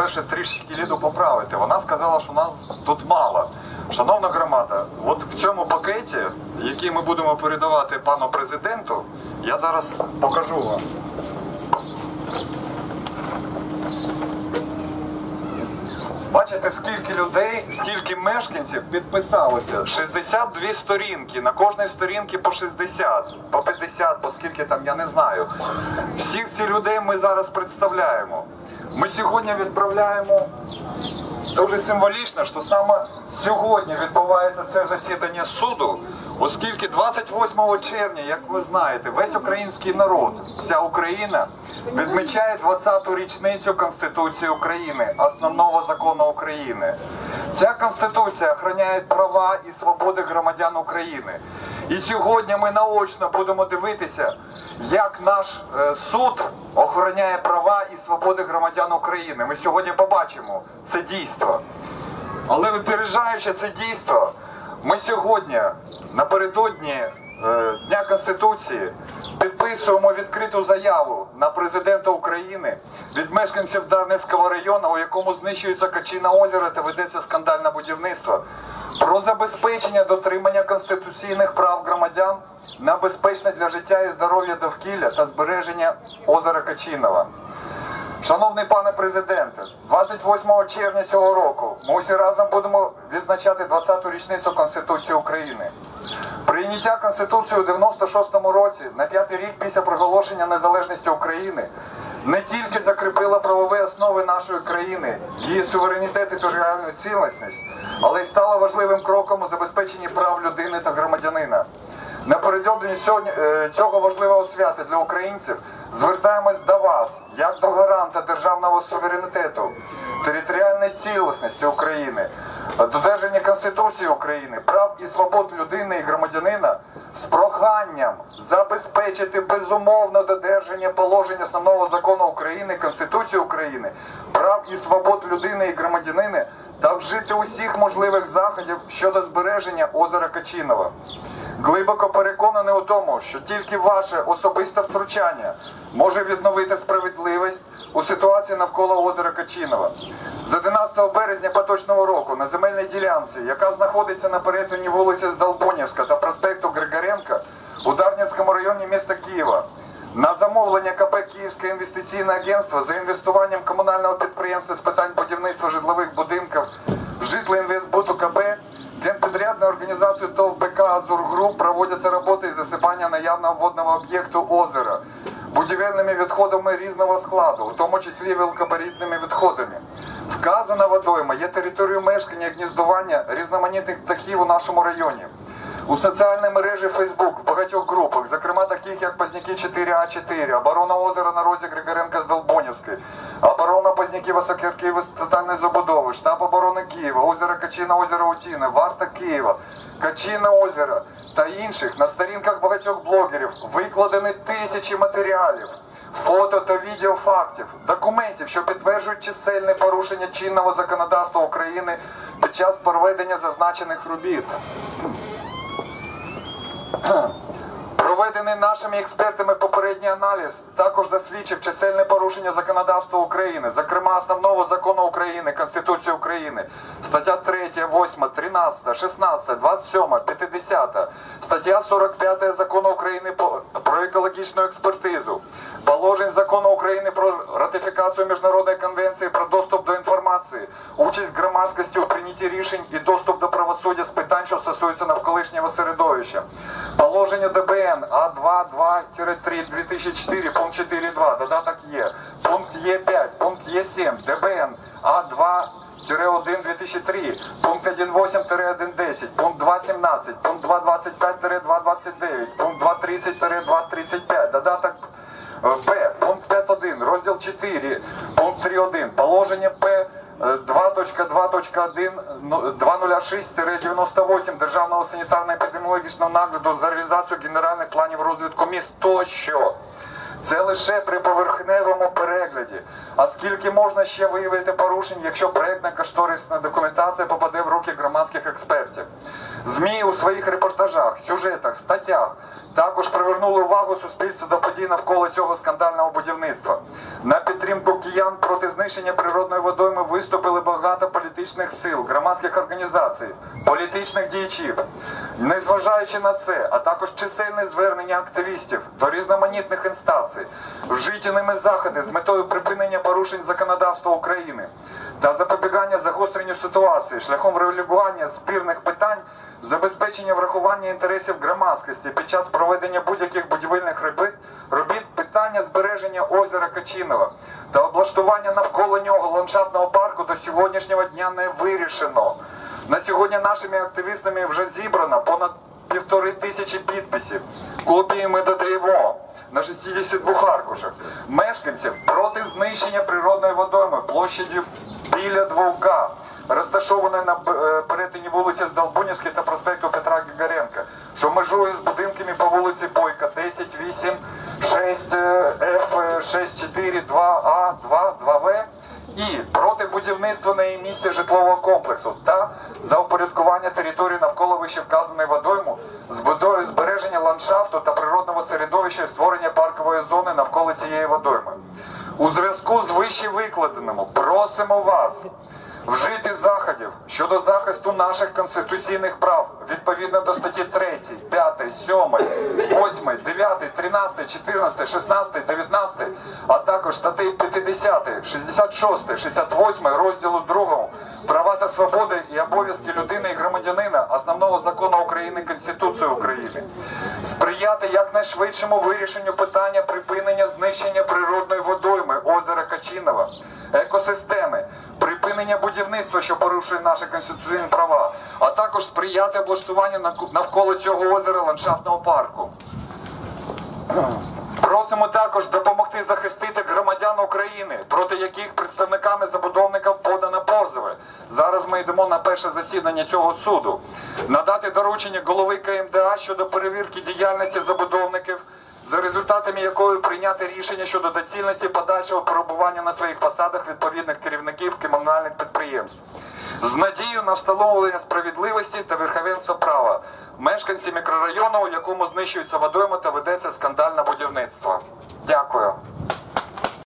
Перше трішки ліду поправити. Вона сказала, що нас тут мало. Шановна громада, от в цьому пакеті, який ми будемо передавати пану президенту, я зараз покажу вам. Бачите, скільки людей, скільки мешканців підписалося? 62 сторінки. На кожній сторінці по 60, по 50, по скільки там, я не знаю. Всіх цих людей ми зараз представляємо. Ми сьогодні відправляємо дуже символічно, що саме сьогодні відбувається це засідання суду, оскільки 28 червня, як ви знаєте, весь український народ, вся Україна відмічає 20-ту річницю Конституції України, основного закону України. Ця конституція охороняє права і свободи громадян України. І сьогодні ми наочно будемо дивитися, як наш е, суд охороняє права і свободи громадян України. Ми сьогодні побачимо це дійство. Але випереджаючи це дійство, ми сьогодні напередодні е, Дня Конституції підписуємо відкриту заяву на президента України від мешканців Дарницького району, у якому знищується Качине озеро та ведеться скандальне будівництво, про забезпечення дотримання конституційних прав громадян на безпечне для життя і здоров'я довкілля та збереження озера Качинова. Шановний пане президенте, 28 червня цього року ми усі разом будемо відзначати 20-ту річницю Конституції України. Прийняття Конституції у 96-му році, на п'ятий рік після проголошення незалежності України, не тільки закріпило правові основи нашої країни, її суверенітет і територіальну цілісність, але й стало важливим кроком у забезпеченні прав людини та громадянина. Напередодні е, цього важливого свята для українців звертаємось до вас як до гаранта державного суверенітету, територіальної цілісності України, додержання Конституції України, прав і свобод людини і громадянина проханням забезпечити безумовно додержання положень основного закону України, Конституції України, прав і свобод людини і громадянина та вжити усіх можливих заходів щодо збереження озера Качинова. Глибоко переконаний у тому, що тільки ваше особисте втручання може відновити справедливість у ситуації навколо озера Качинова. З 11 березня поточного року на земельній ділянці, яка знаходиться на перетині вулиці Здолбонівська та проспекту Григоренка у Дарницькому районі міста Києва, на замовлення КП Київське інвестиційне агентство за інвестуванням комунального підприємства з питань будівництва житлових будинків Житлоінвестбуду КП Генпідрядною організацією ТОВ БК Азур Груп проводяться роботи із засипання наявного водного об'єкту озера будівельними відходами різного складу, у тому числі великобарітними відходами. Вказана водойма є територією мешкання і гніздування різноманітних птахів у нашому районі. У соціальній мережі Facebook в багатьох групах, зокрема таких як Позняки 4А4, оборона озера на розі Григоренка з Долбонівської, оборона Позняки Високірків з тотальної забудови, штаб оборони Києва, озеро Качина, озеро Утіна, Варта Києва, Качине озеро та інших на сторінках багатьох блогерів викладені тисячі матеріалів. Фото та відео фактів, документів, що підтверджують чисельне порушення чинного законодавства України під час проведення зазначених робіт. Проведений нашими експертами попередній аналіз також засвідчив чисельне порушення законодавства України, зокрема основного закону України, Конституції України, стаття 3, 8, 13, 16, 27, 50, стаття 45 закону України про екологічну експертизу, положень закону України про ратифікацію міжнародної конвенції про доступ до інформації, участь громадськості у прийнятті рішень і доступ до правосуддя з питань, що стосуються навколишнього середовища. Положення ДБН А22-3 2004, пункт 4.2, додаток Є, пункт Є5, пункт Є7, ДБН А2 1 2003, пункт 1.8-1.10, пункт 2.17, пункт 2.25-2.29, пункт 2.30-2.35, додаток е, Б, пункт 5.1, розділ 4, пункт 3.1, положення П е, 2.2.1 ну, 206-98 Державного санітарно-епідеміологічного нагляду за реалізацію генеральних планів розвитку міст тощо. Це лише при поверхневому перегляді. А скільки можна ще виявити порушень, якщо проєктна кошторисна документація попаде в руки громадських експертів? ЗМІ у своїх репортажах, сюжетах, статтях також привернули увагу суспільства до подій навколо цього скандального будівництва. На підтримку киян проти знищення природної водойми виступили багато політичних сил, громадських організацій, політичних діячів. Незважаючи на це, а також чисельне звернення активістів до різноманітних інстанцій, вжиті ними заходи з метою припинення порушень законодавства України та запобігання загостренню ситуації шляхом регулювання спірних питань, забезпечення врахування інтересів громадськості під час проведення будь-яких будівельних робіт, робіт питання збереження озера Качинова та облаштування навколо нього ландшафтного парку до сьогоднішнього дня не вирішено. На сьогодні нашими активістами вже зібрано понад півтори тисячі підписів. Копії ми додаємо на 62 аркушах. Мешканців проти знищення природної водойми площадю біля 2К, розташованої на е, перетині вулиці Здолбунівської та проспекту Петра Григоренка, що межує з будинками по вулиці Бойка 10, 8, 6, е, F, 6, 4, 2А, 2, 2В і будівництва на її місці житлового комплексу та за упорядкування території навколо вищевказаної водойму з будою збереження ландшафту та природного середовища і створення паркової зони навколо цієї водойми. У зв'язку з вище викладеним просимо вас вжити заходів щодо захисту наших конституційних прав відповідно до статті 3, 5, 7, 8, 9, 13, 14, 16, 19, а також статей 50, 66, 68 розділу 2 права та свободи і обов'язки людини і громадянина основного закону України Конституції України. Сприяти якнайшвидшому вирішенню питання припинення знищення природної водойми озера Качинова, екосистеми, припинення будівництва, що порушує наші конституційні права, а також сприяти облаштуванню навколо цього озера ландшафтного парку. Просимо також допомогти захистити громадян України, проти яких представниками забудовників подано позови. Зараз ми йдемо на перше засідання цього суду. Надати доручення голови КМДА щодо перевірки діяльності забудовників, за результатами якої прийняти рішення щодо доцільності подальшого перебування на своїх посадах відповідних керівників комунальних підприємств. З надією на встановлення справедливості та верховенства права мешканці мікрорайону, у якому знищується водойма та ведеться скандальне будівництво. Дякую.